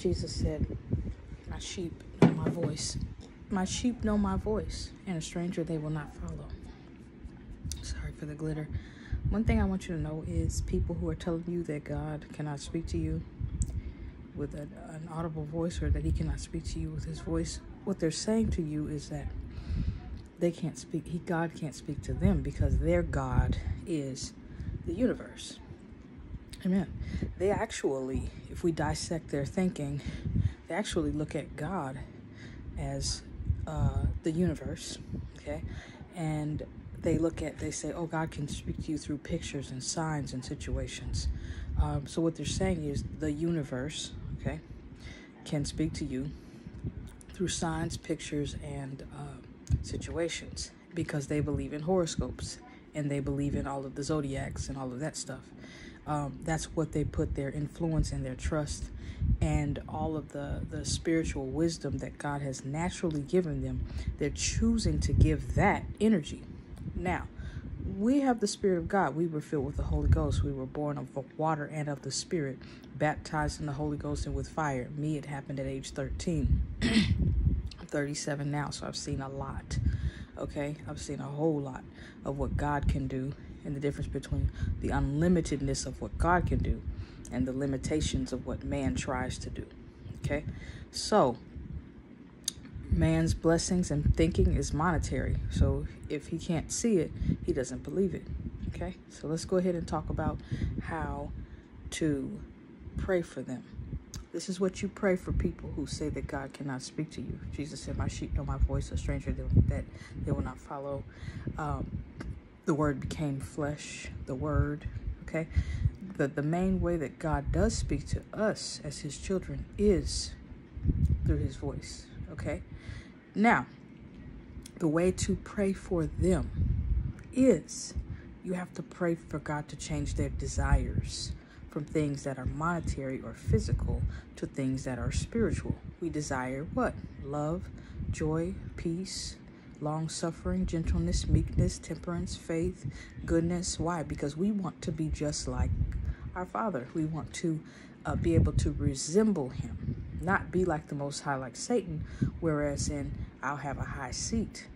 Jesus said, My sheep know my voice. My sheep know my voice, and a stranger they will not follow. Sorry for the glitter. One thing I want you to know is people who are telling you that God cannot speak to you with a, an audible voice or that he cannot speak to you with his voice, what they're saying to you is that they can't speak, he, God can't speak to them because their God is the universe. Amen. They actually, if we dissect their thinking, they actually look at God as uh, the universe, okay? And they look at, they say, oh, God can speak to you through pictures and signs and situations. Um, so what they're saying is the universe, okay, can speak to you through signs, pictures, and uh, situations because they believe in horoscopes and they believe in all of the zodiacs and all of that stuff. Um, that's what they put their influence and their trust and all of the, the spiritual wisdom that God has naturally given them. They're choosing to give that energy. Now, we have the Spirit of God. We were filled with the Holy Ghost. We were born of the water and of the Spirit, baptized in the Holy Ghost and with fire. Me, it happened at age 13. I'm 37 now, so I've seen a lot. Okay, I've seen a whole lot of what God can do and the difference between the unlimitedness of what God can do and the limitations of what man tries to do. Okay, so man's blessings and thinking is monetary. So if he can't see it, he doesn't believe it. Okay, so let's go ahead and talk about how to pray for them. This is what you pray for people who say that God cannot speak to you. Jesus said, My sheep know my voice, a stranger that they will not follow. Um, the word became flesh, the word, okay? The, the main way that God does speak to us as his children is through his voice, okay? Now, the way to pray for them is you have to pray for God to change their desires from things that are monetary or physical to things that are spiritual. We desire what? Love, joy, peace, long suffering, gentleness, meekness, temperance, faith, goodness. Why? Because we want to be just like our Father. We want to uh, be able to resemble Him, not be like the Most High, like Satan, whereas in I'll have a high seat,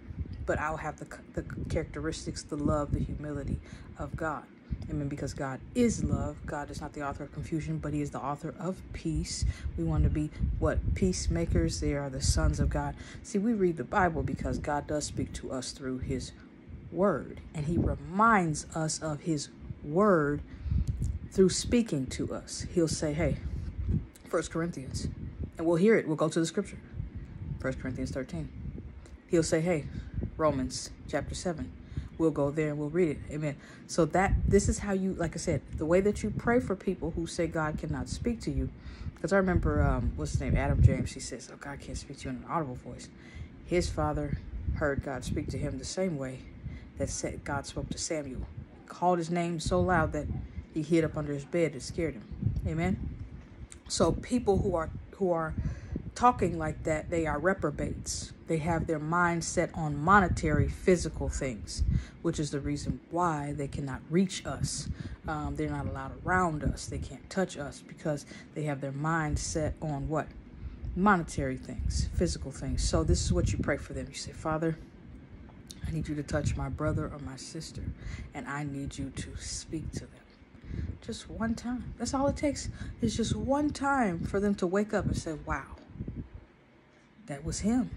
but I'll have the, the characteristics, the love, the humility of God. Amen. Because God is love. God is not the author of confusion, but He is the author of peace. We want to be what? Peacemakers. They are the sons of God. See, we read the Bible because God does speak to us through His word. And He reminds us of His word through speaking to us. He'll say, hey, First Corinthians. And we'll hear it. We'll go to the scripture. First Corinthians 13. He'll say, hey, Romans chapter 7 we'll go there and we'll read it. Amen. So that this is how you, like I said, the way that you pray for people who say God cannot speak to you. Because I remember, um, what's his name, Adam James. He says, "Oh, God can't speak to you in an audible voice." His father heard God speak to him the same way that God spoke to Samuel. Called his name so loud that he hid up under his bed. It scared him. Amen. So people who are who are talking like that, they are reprobates. They have their mind set on monetary, physical things, which is the reason why they cannot reach us. Um, they're not allowed around us. They can't touch us because they have their mind set on what? Monetary things, physical things. So this is what you pray for them. You say, Father, I need you to touch my brother or my sister, and I need you to speak to them just one time. That's all it takes. It's just one time for them to wake up and say, wow, that was him.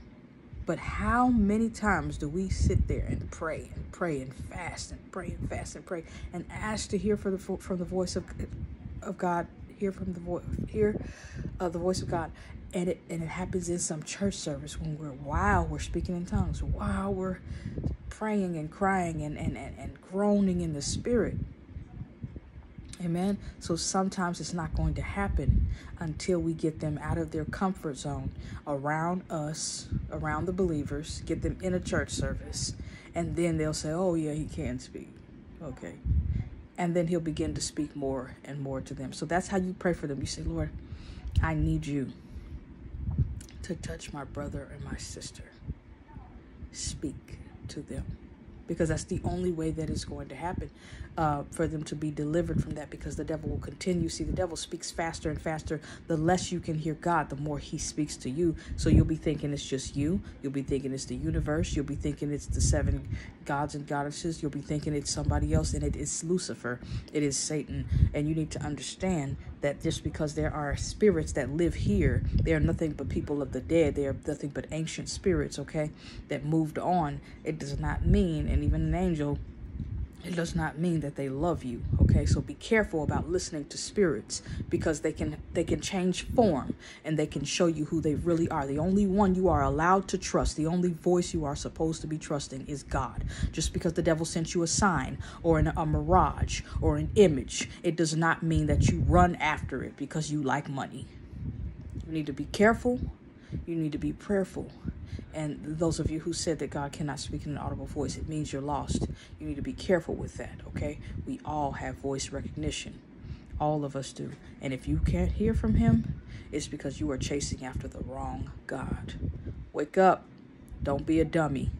But how many times do we sit there and pray and pray and fast and pray and fast and pray and ask to hear from the from the voice of of God, hear from the voice, hear uh, the voice of God, and it and it happens in some church service when we're while we're speaking in tongues, while we're praying and crying and and and, and groaning in the spirit Amen. So sometimes it's not going to happen until we get them out of their comfort zone around us, around the believers, get them in a church service, and then they'll say, Oh, yeah, he can speak. Okay. And then he'll begin to speak more and more to them. So that's how you pray for them. You say, Lord, I need you to touch my brother and my sister. Speak to them. Because that's the only way that is going to happen uh, for them to be delivered from that because the devil will continue. See, the devil speaks faster and faster. The less you can hear God, the more he speaks to you. So you'll be thinking it's just you. You'll be thinking it's the universe. You'll be thinking it's the seven gods and goddesses. You'll be thinking it's somebody else, and it is Lucifer. It is Satan. And you need to understand that just because there are spirits that live here, they are nothing but people of the dead. They are nothing but ancient spirits, okay, that moved on. It does not mean, and even an angel it does not mean that they love you okay? So be careful about listening to spirits because they can they can change form and they can show you who they really are. The only one you are allowed to trust the only voice you are supposed to be trusting is god. Just because the devil sent you a sign or an, a mirage or an image it does not mean that you run after it because you like money. You need to be careful. You need to be prayerful and those of you who said that God cannot speak in an audible voice, it means you're lost. You need to be careful with that, okay? We all have voice recognition. All of us do. And if you can't hear from Him, it's because you are chasing after the wrong God. Wake up. Don't be a dummy.